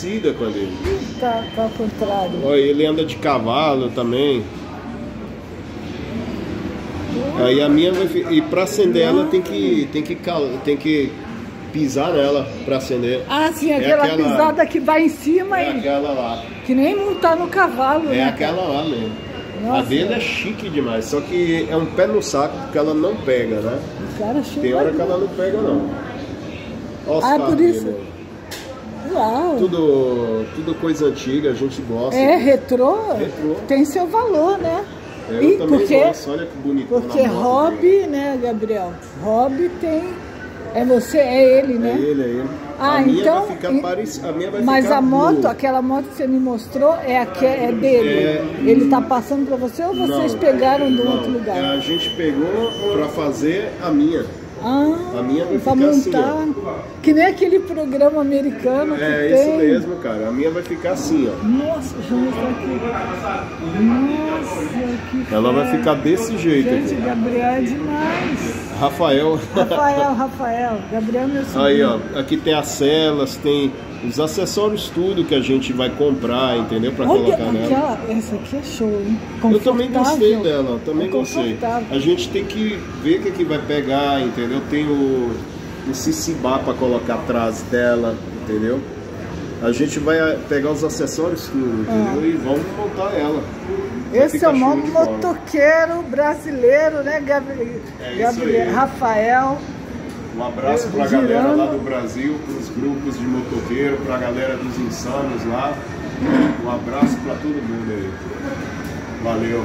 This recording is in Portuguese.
parecida com a dele. Tá, tá ao contrário. Olha, ele anda de cavalo também. Aí a minha vai e para acender ela tem que tem que tem que pisar nela para acender. Ah, sim, É aquela, aquela- pisada que vai em cima É e aquela lá. que nem montar no cavalo, É né? aquela lá mesmo. A Nossa. dele é chique demais, só que é um pé no saco porque ela não pega, né? O cara Tem hora que ela não pega não. Olha Ah, carros por isso. dele. Uau. Tudo, tudo coisa antiga, a gente gosta. É, retrô, Retrô. tem seu valor, né? Eu E porque, gosto, olha que bonito. porque hobby, né, Gabriel? Hobby tem. É você, é ele, É né? ele, é ele. Ah, a minha então- vai ficar parecida. A minha vai Mas ficar a moto, blue. aquela moto que você me mostrou, é, aque- é dele. É. Ele tá passando para você ou vocês Não, pegaram de um não, outro lugar? A gente pegou pra fazer a minha. Ah, A minha vai ficar assim, montar. que nem aquele programa americano que É tem. isso mesmo, cara. A minha vai ficar assim, ó. Nossa, deixa eu mostrar aqui. Nossa, que Ela vai ficar desse jeito Gente, aqui. Gabriel é demais. Rafael. Rafael, Rafael. Gabriel é meu sobrinho. Aí, ó, aqui tem as celas, tem os acessórios, tudo que a gente vai comprar, entendeu? Pra Olha, colocar nela. aquela, essa aqui é show, hein? Eu também gostei dela, também É gostei. A gente tem que ver o que, que vai pegar, entendeu? Tem o, o Cicibá para colocar atrás dela, entendeu? A gente vai eh, pegar os acessórios tudo, entendeu? E vamos montar ela. Esse é o maior motoqueiro brasileiro, né, Gabriel? É Gabriel. Rafael. Um abraço Eu- pra galera lá do Brasil, pros grupos de motoqueiro, pra galera dos insanos lá. Um abraço pra todo mundo aí. Valeu.